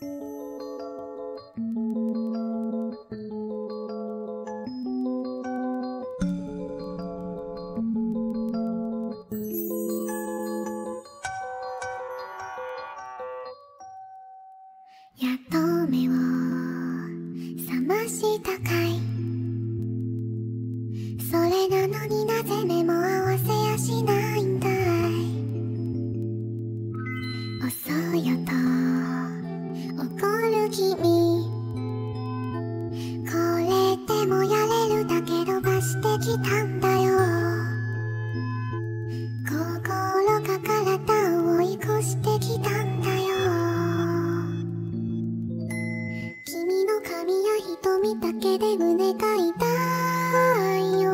やっと目を覚ましたかい。それなのになぜ目君。これでもやれるだけ伸ばしてきたんだよ。心が体を追い越してきたんだよ。君の髪や瞳だけで胸が痛いよ。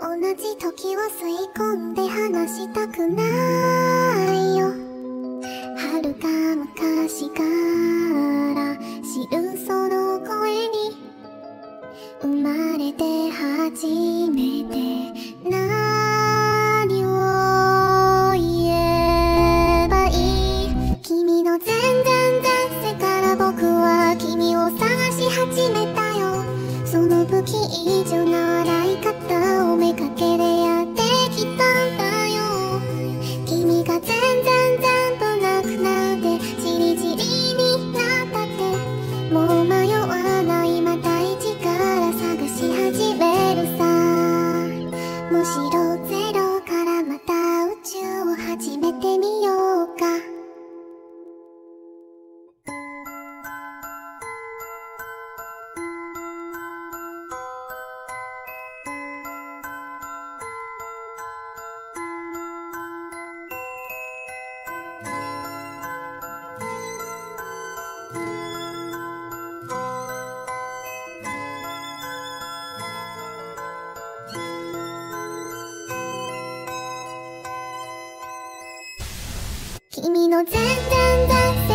同じ時を吸い込んで離したくない。初めて何を言えばいい君の全然前世から僕は君を探し始めたよ。その不器以上な笑い方をめかけでやってきたんだよ。君が全然全部なくなってじりじりになったって。もう迷わむしろ君の全然全然